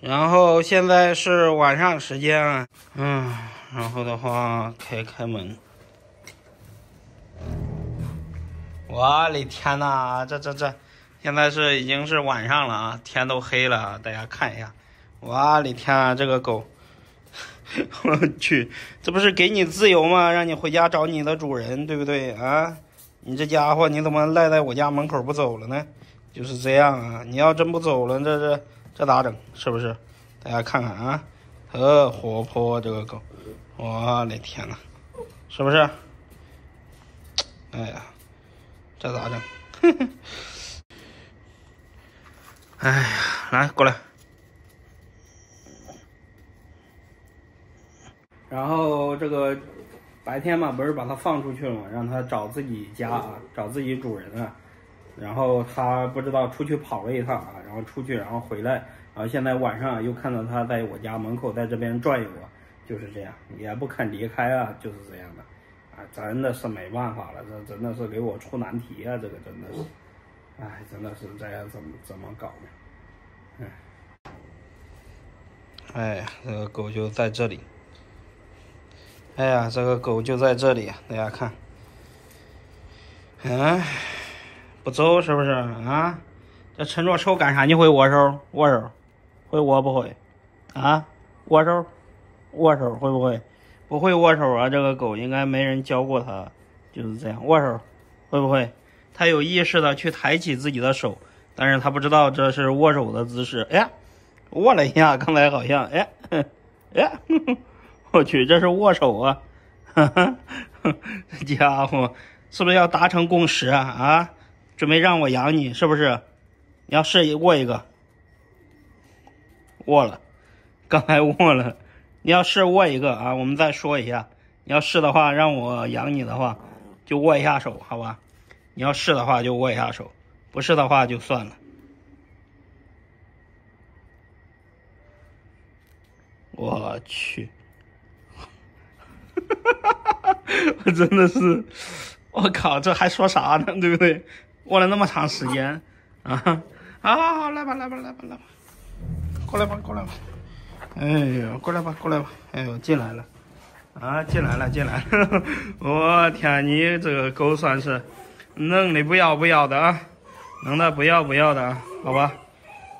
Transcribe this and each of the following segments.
然后现在是晚上时间，嗯，然后的话开开门。我的天呐，这这这，现在是已经是晚上了啊，天都黑了，大家看一下。我的天啊，这个狗，我去，这不是给你自由吗？让你回家找你的主人，对不对啊？你这家伙，你怎么赖在我家门口不走了呢？就是这样啊！你要真不走了，这这这咋整？是不是？大家看看啊，特活泼这个狗，我的天呐，是不是？哎呀，这咋整？哎呀，来过来。然后这个。白天嘛，不是把它放出去了嘛，让它找自己家啊，找自己主人啊。然后他不知道出去跑了一趟啊，然后出去，然后回来，然后现在晚上又看到他在我家门口在这边转悠啊，就是这样，也不肯离开啊，就是这样的，啊，真的是没办法了，这真的是给我出难题啊，这个真的是，哎，真的是这样怎么怎么搞呢？哎，哎，这个狗就在这里。哎呀，这个狗就在这里，大家看，哎，不走是不是啊？这抻着手干啥？你会握手？握手？会握不会？啊？握手？握手会不会？不会握手啊？这个狗应该没人教过它，就是这样握手，会不会？它有意识的去抬起自己的手，但是它不知道这是握手的姿势。哎，握了一下，刚才好像，哎，哎。我去，这是握手啊！哈哈，这家伙是不是要达成共识啊？啊，准备让我养你，是不是？你要试握一个，握了，刚才握了。你要试握一个啊？我们再说一下，你要试的话，让我养你的话，就握一下手，好吧？你要试的话，就握一下手；不试的话，就算了。我去。我真的是，我靠，这还说啥呢？对不对？握了那么长时间，啊好，好，好！来吧，来吧，来吧，来吧，过来吧，过来吧。哎呦，过来吧，过来吧。哎呦，进来了，啊，进来了，进来了。我天，你这个狗算是能的不要不要的啊，能的不要不要的啊，好吧？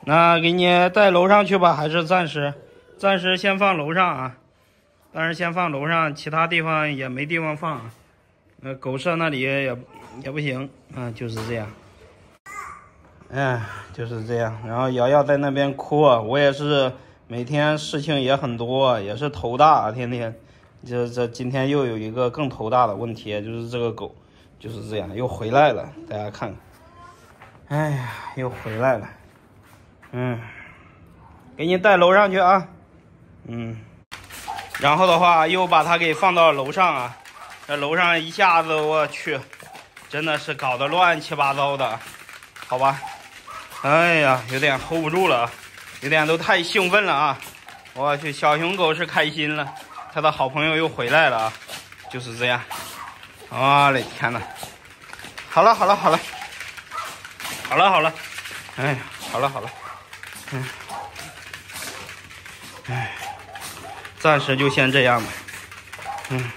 那给你带楼上去吧，还是暂时，暂时先放楼上啊。但是先放楼上，其他地方也没地方放。啊那狗舍那里也也不行啊，就是这样。哎，就是这样。然后瑶瑶在那边哭，我也是每天事情也很多，也是头大，天天。这这今天又有一个更头大的问题，就是这个狗就是这样又回来了，大家看看。哎呀，又回来了。嗯，给你带楼上去啊。嗯。然后的话，又把它给放到楼上啊！这楼上一下子，我去，真的是搞得乱七八糟的，好吧？哎呀，有点 hold 不住了，有点都太兴奋了啊！我去，小熊狗是开心了，它的好朋友又回来了啊！就是这样，我的天呐！好了好了好了，好了好了，哎呀，好了好了，嗯，哎。暂时就先这样吧，嗯。